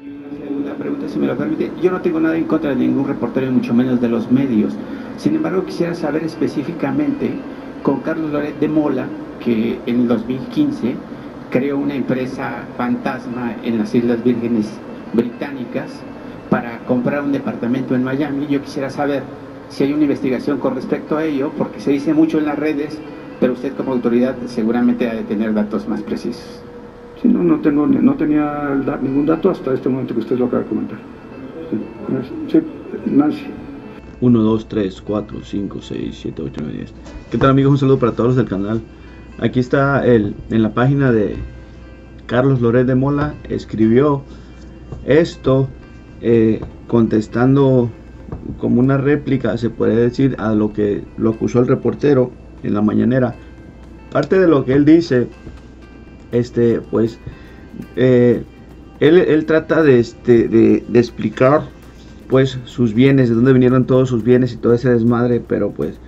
Una segunda pregunta, si me lo permite. Yo no tengo nada en contra de ningún reportero, mucho menos de los medios. Sin embargo, quisiera saber específicamente con Carlos Loret de Mola, que en 2015 creó una empresa fantasma en las Islas Vírgenes Británicas para comprar un departamento en Miami. Yo quisiera saber si hay una investigación con respecto a ello, porque se dice mucho en las redes, pero usted como autoridad seguramente ha de tener datos más precisos. Sí, no, no, tengo, no tenía ningún dato hasta este momento que usted lo acaba de comentar. Sí, Nancy. 1, 2, 3, 4, 5, 6, 7, 8, 9, 10. ¿Qué tal amigos? Un saludo para todos los del canal. Aquí está el, en la página de Carlos Loret de Mola. Escribió esto eh, contestando como una réplica, se puede decir, a lo que lo acusó el reportero en la mañanera. Parte de lo que él dice este, pues, eh, él, trata de, este, de, explicar, pues, sus bienes, de dónde vinieron todos sus bienes y todo ese desmadre, pero pues,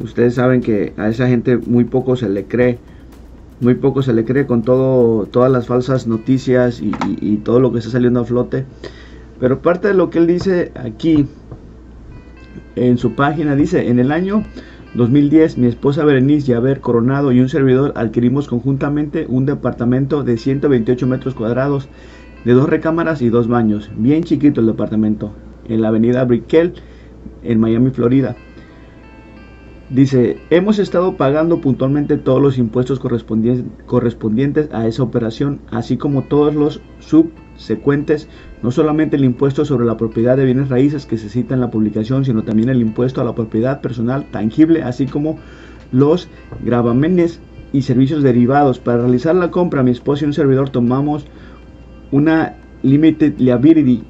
ustedes saben que a esa gente muy poco se le cree, muy poco se le cree con todo, todas las falsas noticias y todo lo que está saliendo a flote. Pero parte de lo que él dice aquí en su página dice, en el año 2010, mi esposa Berenice Yaver Coronado y un servidor adquirimos conjuntamente un departamento de 128 metros cuadrados, de dos recámaras y dos baños, bien chiquito el departamento, en la avenida Brickell, en Miami, Florida. Dice, hemos estado pagando puntualmente todos los impuestos correspondientes a esa operación, así como todos los subsecuentes no solamente el impuesto sobre la propiedad de bienes raíces que se cita en la publicación, sino también el impuesto a la propiedad personal tangible, así como los gravamenes y servicios derivados. Para realizar la compra, mi esposo y un servidor tomamos una Limited Liability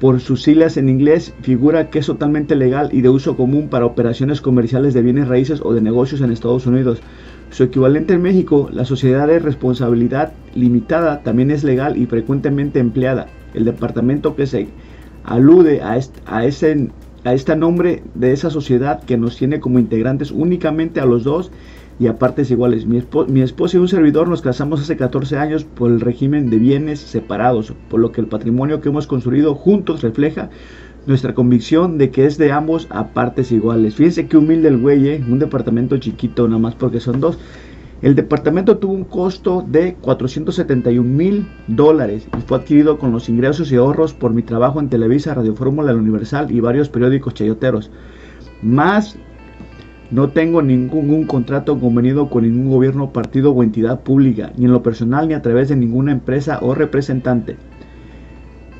por sus siglas en inglés, figura que es totalmente legal y de uso común para operaciones comerciales de bienes raíces o de negocios en Estados Unidos. Su equivalente en México, la sociedad de responsabilidad limitada, también es legal y frecuentemente empleada. El departamento que se alude a este, ese a este nombre de esa sociedad que nos tiene como integrantes únicamente a los dos y a partes iguales. Mi, mi, esposa y un servidor nos casamos hace 14 años por el régimen de bienes separados, por lo que el patrimonio que hemos construido juntos refleja nuestra convicción de que es de ambos a partes iguales. Fíjense qué humilde el güey, ¿eh? un departamento chiquito nada más porque son dos. El departamento tuvo un costo de 471 mil dólares y fue adquirido con los ingresos y ahorros por mi trabajo en Televisa, Radio Fórmula, La Universal y varios periódicos chayoteros. Más no tengo ningún contrato convenido con ningún gobierno, partido o entidad pública, ni en lo personal ni a través de ninguna empresa o representante.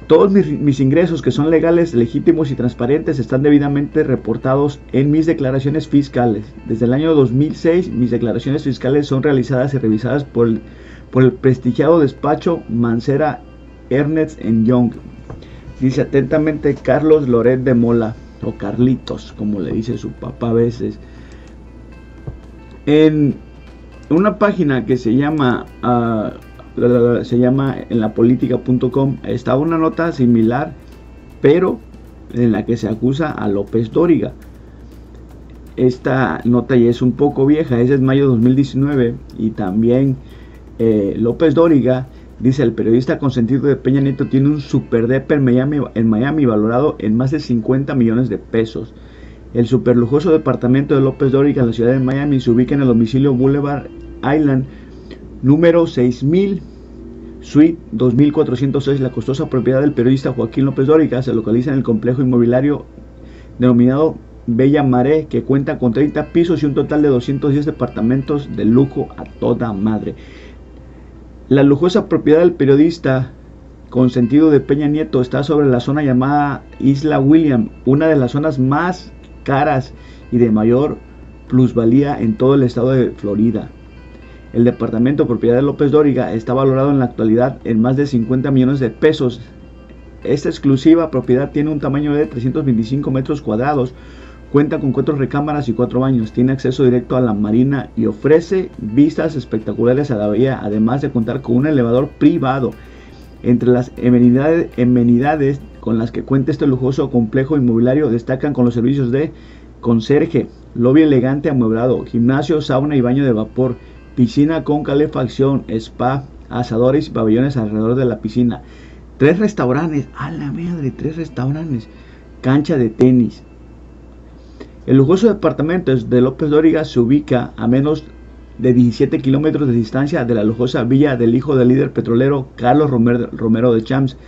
Todos mis, ingresos que son legales, legítimos y transparentes están debidamente reportados en mis declaraciones fiscales. Desde el año 2006 mis declaraciones fiscales son realizadas y revisadas por el, por el prestigiado despacho Mancera Ernest Young. Dice atentamente Carlos Loret de Mola, o Carlitos, como le dice su papá a veces. En una página que se llama... Ah, se llama en la política.com, estaba una nota similar, pero en la que se acusa a López Dóriga. Esta nota ya es un poco vieja, es de mayo de 2019 y también eh, López Dóriga dice el periodista consentido de Peña Nieto tiene un super en Miami, en Miami valorado en más de 50 millones de pesos. El superlujoso departamento de López Dóriga en la ciudad de Miami se ubica en el domicilio Boulevard Island número 6000 Suite 2406, la costosa propiedad del periodista Joaquín López Dóriga, se localiza en el complejo inmobiliario denominado Bella Maré, que cuenta con 30 pisos y un total de 210 departamentos de lujo a toda madre. La lujosa propiedad del periodista con sentido de Peña Nieto está sobre la zona llamada Isla William, una de las zonas más caras y de mayor plusvalía en todo el estado de Florida. El departamento propiedad de López Dóriga está valorado en la actualidad en más de 50 millones de pesos. Esta exclusiva propiedad tiene un tamaño de 325 metros cuadrados, cuenta con cuatro recámaras y cuatro baños, tiene acceso directo a la marina y ofrece vistas espectaculares a la bahía, además de contar con un elevador privado. Entre las amenidades, con las que cuenta este lujoso complejo inmobiliario destacan con los servicios de conserje, lobby elegante amueblado, gimnasio, sauna y baño de vapor piscina con calefacción, spa, asadores y pabellones alrededor de la piscina. Tres restaurantes, a la madre, tres restaurantes, cancha de tenis. El lujoso departamento de López Dóriga se ubica a menos de 17 kilómetros de distancia de la lujosa villa del hijo del líder petrolero Carlos Romero de Champs.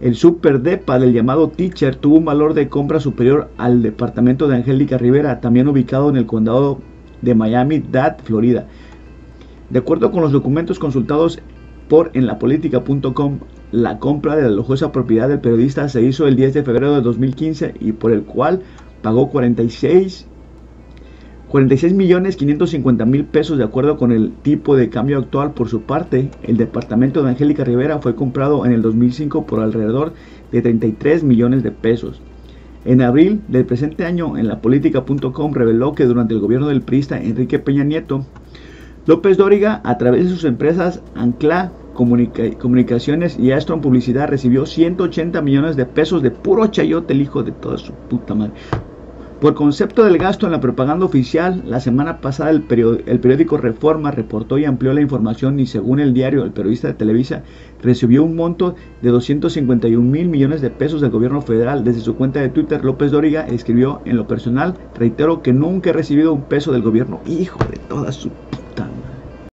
El super depa del llamado Teacher tuvo un valor de compra superior al departamento de Angélica Rivera, también ubicado en el condado de Miami-Dade, Florida. De acuerdo con los documentos consultados por enlapolítica.com, la compra de la lujosa propiedad del periodista se hizo el 10 de febrero de 2015 y por el cual pagó 46 46 millones 550 mil pesos de acuerdo con el tipo de cambio actual. Por su parte, el departamento de Angélica Rivera fue comprado en el 2005 por alrededor de 33 millones de pesos. En abril del presente año, en la política.com reveló que durante el gobierno del priista Enrique Peña Nieto, López Dóriga, a través de sus empresas Ancla Comunicaciones y Astron Publicidad, recibió 180 millones de pesos de puro chayote, el hijo de toda su puta madre. Por concepto del gasto en la propaganda oficial, la semana pasada el, periódico Reforma reportó y amplió la información y según el diario El Periodista de Televisa recibió un monto de 251 mil millones de pesos del gobierno federal. Desde su cuenta de Twitter, López Dóriga escribió en lo personal, reitero que nunca he recibido un peso del gobierno. Hijo de toda su